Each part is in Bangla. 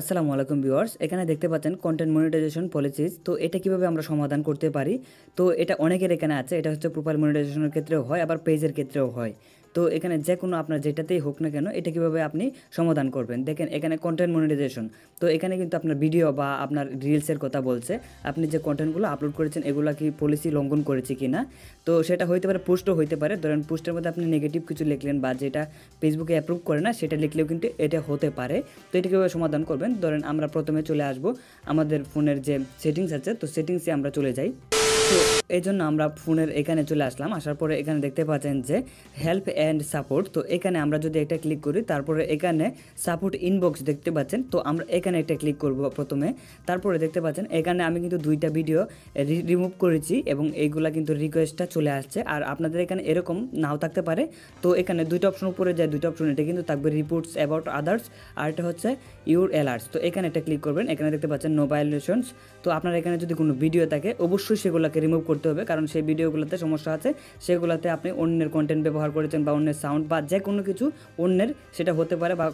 আসসালামু আলাইকুম ভিউয়ার্স, এখানে দেখতে পাচ্ছেন কন্টেন্ট মনিটাইজেশন পলিসিস তো এটা কীভাবে আমরা সমাধান করতে পারি? তো এটা অনেকের এখানে আছে, এটা হচ্ছে প্রোফাইল মনিটাইজেশনের ক্ষেত্রেও হয়, আবার পেজের ক্ষেত্রেও হয়। তো এখানে যে কোনো আপনার যেটাতেই হোক না কেন, এটা কীভাবে আপনি সমাধান করবেন? দেখেন, এখানে কন্টেন্ট মনিটাইজেশন তো এখানে কিন্তু আপনার ভিডিও বা আপনার রিলসের কথা বলছে। আপনি যে কন্টেন্টগুলো আপলোড করেছেন, এগুলো কি পলিসি লঙ্ঘন করেছে কি না তো সেটা হইতে পারে পোস্টও হইতে পারে। ধরেন পোস্টের মধ্যে আপনি নেগেটিভ কিছু লিখলেন বা যেটা ফেসবুকে অ্যাপ্রুভ করে না, সেটা লিখলেও কিন্তু এটা হতে পারে। তো এটা কীভাবে সমাধান করবেন? ধরেন, আমরা প্রথমে চলে আসব। আমাদের ফোনের যে সেটিংস আছে, তো সেটিংসে আমরা চলে যাই। এই জন্য আমরা ফোনের এখানে চলে আসলাম। আসার পরে এখানে দেখতে পাচ্ছেন যে হেল্প অ্যান্ড সাপোর্ট তো এখানে আমরা যদি একটা ক্লিক করি, তারপরে এখানে সাপোর্ট ইনবক্স দেখতে পাচ্ছেন, তো আমরা এখানে একটা ক্লিক করব প্রথমে। তারপরে দেখতে পাচ্ছেন, এখানে আমি কিন্তু দুইটা ভিডিও রিমুভ করেছি এবং এইগুলা কিন্তু রিকোয়েস্টটা চলে আসছে। আর আপনাদের এখানে এরকম নাও থাকতে পারে। তো এখানে দুইটা অপশন উপরে যায়, দুইটা অপশন এটা কিন্তু থাকবে রিপোর্টস অ্যাবাউট আদার্স আর এটা হচ্ছে ইউর অ্যালার্টস তো এখানে একটা ক্লিক করবেন, এখানে দেখতে পাচ্ছেন নো ভায়োলেশনস তো আপনার এখানে যদি কোনো ভিডিও থাকে, অবশ্যই সেগুলোকে রিমুভ করতে হবে, কারণ সেই ভিডিওগুলোতে সমস্যা আছে। সেগুলোতে আপনি অন্যের কন্টেন্ট ব্যবহার করেছেন বা অন্যের সাউন্ড বা যে কোনো কিছু অন্যের সেটা হতে পারে বা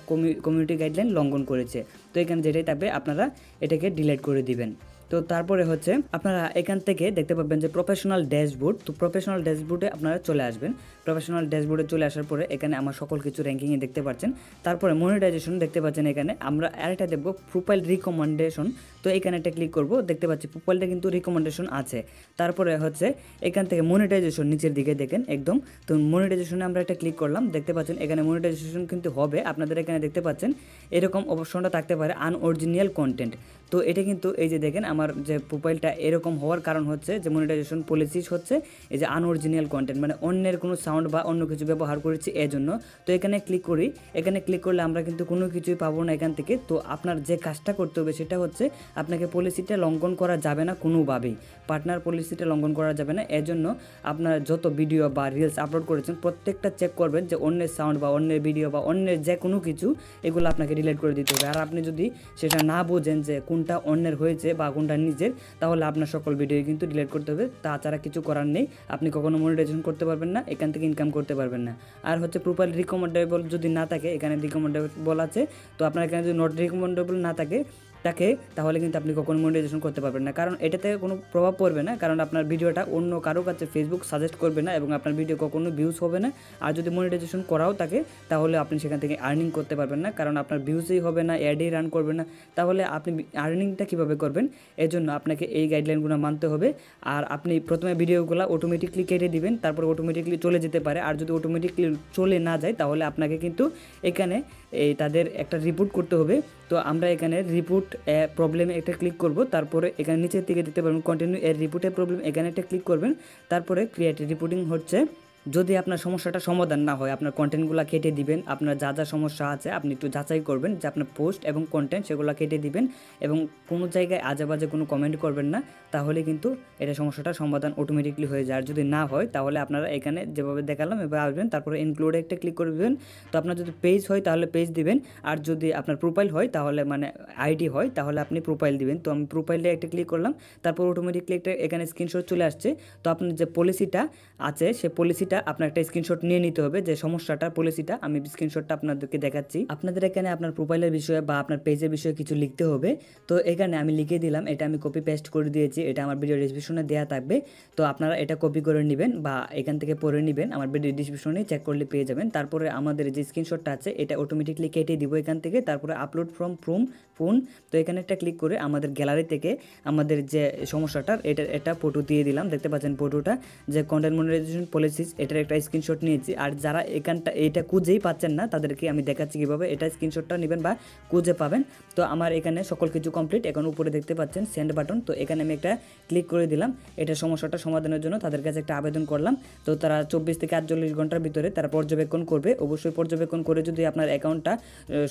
কমিউনিটি গাইডলাইন লঙ্ঘন করেছে। তো এখানে যেটাই থাকবে, আপনারা এটাকে ডিলিট করে দিবেন। তো তারপরে হচ্ছে, আপনারা এখান থেকে দেখতে পাবেন যে প্রফেশনাল ড্যাশবোর্ড তো প্রফেশনাল ড্যাশবোর্ডে আপনারা চলে আসবেন। প্রফেশনাল ড্যাশবোর্ডে চলে আসার পরে এখানে আমার সকল কিছু র্যাঙ্কিংয়ে দেখতে পাচ্ছেন। তারপরে মনিটাইজেশন দেখতে পাচ্ছেন এখানে। আমরা আরেকটা দেখব প্রোফাইল রিকমেন্ডেশন তো এখানে একটা ক্লিক করব, দেখতে পাচ্ছি প্রোফাইলটা কিন্তু রিকমেন্ডেশন আছে। তারপরে হচ্ছে এখান থেকে মনিটাইজেশন নিচের দিকে দেখেন একদম। তো মনিটাইজেশনে আমরা একটা ক্লিক করলাম, দেখতে পাচ্ছেন এখানে মনিটাইজেশন কিন্তু হবে। আপনাদের এখানে দেখতে পাচ্ছেন এরকম অপশনটা থাকতে পারে আনঅরিজিনাল কন্টেন্ট তো এটা কিন্তু এই যে দেখেন আমার যে প্রোফাইলটা এরকম হওয়ার কারণ হচ্ছে যে মনিটাইজেশন পলিসিস হচ্ছে এই যে আনঅরিজিনাল কন্টেন্ট মানে অন্যের কোনো সাউন্ড বা অন্য কিছু ব্যবহার করেছি এজন্য। তো এখানে ক্লিক করি, এখানে ক্লিক করলে আমরা কিন্তু কোনো কিছুই পাবো না এখান থেকে। তো আপনার যে কাজটা করতে হবে সেটা হচ্ছে আপনাকে পলিসিটা লঙ্ঘন করা যাবে না কোনোভাবেই। পার্টনার পলিসিটা লঙ্ঘন করা যাবে না। এজন্য আপনার যত ভিডিও বা রিলস আপলোড করেছেন, প্রত্যেকটা চেক করবেন যে অন্যের সাউন্ড বা অন্যের ভিডিও বা অন্যের যে কোনো কিছু এগুলো আপনাকে ডিলিট করে দিতে হবে। আর আপনি যদি সেটা না বোঝেন যে কোনটা অন্যের হয়েছে বা কোনটা নিজের, তাহলে আপনার সকল ভিডিও কিন্তু ডিলিট করতে হবে। তাছাড়া কিছু করার নেই। আপনি কখনো মনিটাইজেশন করতে পারবেন না, এখান থেকে ইনকাম করতে পারবেন না। আর হচ্ছে প্রোফাইল রিকমেন্ডেবল যদি না থাকে, এখানে রিকমেন্ডেবল আছে। তো আপনার এখানে যদি নট রিকমেন্ডেবল না থাকে তাকে, তাহলে কিন্তু আপনি কখনো মনিটাইজেশন করতে পারবেন না। কারণ এটাতে কোনো প্রভাব পড়বে না, কারণ আপনার ভিডিওটা অন্য কারও কাছে ফেসবুক সাজেস্ট করবে না এবং আপনার ভিডিও কখনো ভিউজ হবে না। আর যদি মনিটাইজেশন করাও থাকে তাহলে আপনি সেখান থেকে আর্নিং করতে পারবেন না, কারণ আপনার ভিউজই হবে না অ্যাডই রান করবে না। তাহলে আপনি আর্নিংটা কীভাবে করবেন? এর জন্য আপনাকে এই গাইডলাইনগুলো মানতে হবে। আর আপনি প্রথমে ভিডিওগুলো অটোমেটিকলি কেটে দিবেন, তারপর অটোমেটিকলি চলে যেতে পারে। আর যদি অটোমেটিকলি চলে না যায়, তাহলে আপনাকে কিন্তু এখানে এই তাদের একটা রিপোর্ট করতে হবে। তো আমরা এখানে রিপোর্ট প্রবলেমে একটা ক্লিক করব। তারপরে এখানে নিচের দিকে দিতে পারবেন কন্টিনিউ এর রিপোর্টের প্রবলেম এখানে একটা ক্লিক করবেন। তারপরে ক্রিয়েট রিপোর্টিং হচ্ছে। যদি আপনার সমস্যাটা সমাধান না হয়, আপনার কন্টেন্টগুলো কেটে দিবেন, আপনার যা যা সমস্যা আছে আপনি একটু যাচাই করবেন যে আপনার পোস্ট এবং কন্টেন্ট সেগুলো কেটে দিবেন এবং কোনো জায়গায় আজে বাজে কোনো কমেন্ট করবেন না, তাহলে কিন্তু এটা সমস্যাটা সমাধান অটোমেটিকলি হয়ে যায়। আর যদি না হয়, তাহলে আপনারা এখানে যেভাবে দেখালাম, এভাবে আসবেন, তারপরে ইনক্লুডে একটা ক্লিক করে দেবেন। তো আপনার যদি পেজ হয়, তাহলে পেজ দিবেন। আর যদি আপনার প্রোফাইল হয়, তাহলে মানে আইডি হয়, তাহলে আপনি প্রোফাইল দিবেন। তো আমি প্রোফাইলে একটা ক্লিক করলাম, তারপর অটোমেটিকলি একটা এখানে স্ক্রিনশট চলে আসছে। তো আপনার যে পলিসিটা আছে, সে পলিসিটা আপনার একটা স্ক্রিনশট নিয়ে নিতে হবে যে সমস্যাটা পলিসিটা আমি স্ক্রিনশটটা আপনাদেরকে দেখাচ্ছি। আপনাদের এখানে আপনার প্রোফাইলের বিষয়ে বা আপনার পেজের বিষয়ে কিছু লিখতে হবে। তো এখানে আমি লিখে দিলাম, এটা আমি কপি পেস্ট করে দিয়েছি, এটা আমার ভিডিও ডিসক্রিপশনে দেওয়া থাকবে। তো আপনারা এটা কপি করে নেবেন বা এখান থেকে পড়ে নেবেন, আমার ভিডিও ডিসক্রিপশনে চেক করলে পেয়ে যাবেন। তারপরে আমাদের যে স্ক্রিনশটটা আছে, এটা অটোমেটিকলি কেটে দিব এখান থেকে, তারপরে আপলোড ফ্রম ফ্রম ফোন তো এখানে একটা ক্লিক করে আমাদের গ্যালারি থেকে আমাদের যে সমস্যাটার, এটা এটা ফটো দিয়ে দিলাম। দেখতে পাচ্ছেন ফটোটা যে কন্টেন্ট মনিটাইজেশন পলিসিস এটার একটা স্ক্রিনশট নিয়েছি। আর যারা এখানটা এটা খুঁজেই পাচ্ছেন না, তাদেরকে আমি দেখাচ্ছি কীভাবে। এটা স্ক্রিনশটটা নেবেন বা খুঁজে পাবেন। তো আমার এখানে সকল কিছু কমপ্লিট এখন উপরে দেখতে পাচ্ছেন সেন্ড বাটন তো এখানে আমি একটা ক্লিক করে দিলাম। এটা সমস্যাটা সমাধানের জন্য তাদের কাছে একটা আবেদন করলাম। তো তারা চব্বিশ থেকে আটচল্লিশ ঘণ্টার ভিতরে তারা পর্যবেক্ষণ করবে। অবশ্যই পর্যবেক্ষণ করে যদি আপনার অ্যাকাউন্টটা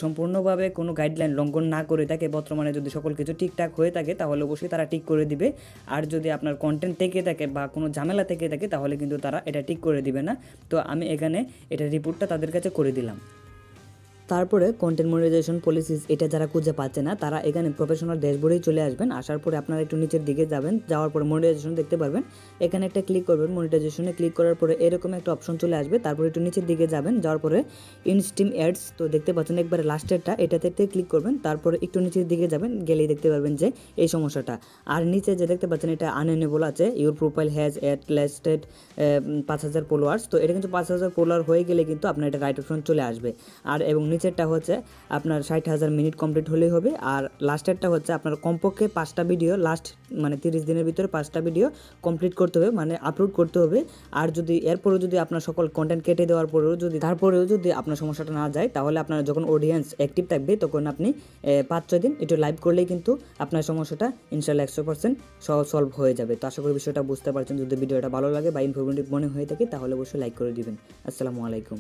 সম্পূর্ণভাবে কোনো গাইডলাইন লঙ্ঘন না করে থাকে, বর্তমানে যদি সকল কিছু ঠিকঠাক হয়ে থাকে, তাহলে অবশ্যই তারা ঠিক করে দিবে। আর যদি আপনার কন্টেন্ট থেকে থাকে বা কোনো ঝামেলা থেকে থাকে, তাহলে কিন্তু তারা এটা ঠিক করে দিবে না। তো আমি এখানে এটা রিপোর্টটা তাদের কাছে করে দিলাম। তারপরে কন্টেন্ট মনিটাইজেশন পলিসিস এটা যারা খুঁজে পাচ্ছে না, তারা এখানে প্রফেশনাল ড্যাশবোর্ডেই চলে আসবেন, আসার পরে আপনারা একটু নিচের দিকে যাবেন, যাওয়ার পরে মনিটাইজেশন দেখতে পারবেন। এখানে একটা ক্লিক করবেন মনিটাইজেশনে ক্লিক করার পরে এরকম একটা অপশন চলে আসবে, তারপরে একটু নিচের দিকে যাবেন, যাওয়ার পরে ইনস্টিম অ্যাডস তো দেখতে পাচ্ছেন একবারে লাস্টেরটা এটাতে ক্লিক করবেন, তারপরে একটু নিচের দিকে যাবেন, গেলেই দেখতে পারবেন যে এই সমস্যাটা। আর নিচে যে দেখতে পাচ্ছেন এটা আনএনেবল আছে your profile has at least পাঁচ হাজার ফলোয়ার্স তো এটা কিন্তু পাঁচ হাজার ফলোয়ার হয়ে গেলে কিন্তু আপনার এটা রাইট অপশন চলে আসবে। আর এবং নিচেরটা হচ্ছে আপনার ষাট হাজার মিনিট কমপ্লিট হলেই হবে। আর লাস্টেরটা হচ্ছে আপনার কমপক্ষে পাঁচটা ভিডিও লাস্ট মানে তিরিশ দিনের ভিতরে পাঁচটা ভিডিও কমপ্লিট করতে হবে মানে আপলোড করতে হবে। আর যদি এরপরেও যদি আপনার সকল কন্টেন্ট কেটে দেওয়ার পরেও যদি, তারপরেও যদি আপনার সমস্যাটা না যায়, তাহলে আপনার যখন অডিয়েন্স অ্যাক্টিভ থাকবে, তখন আপনি পাঁচ, ছয় দিন একটু লাইভ করলেই কিন্তু আপনার সমস্যাটা ইনশাল্লাহ একশো পার্সেন্ট সলভ হয়ে যাবে। তো আশা করি বিষয়টা বুঝতে পারছেন। যদি ভিডিওটা ভালো লাগে বা ইনফরমেটিভ মনে হয়ে থাকে, তাহলে অবশ্যই লাইক করে দিবেন। আসসালামু আলাইকুম।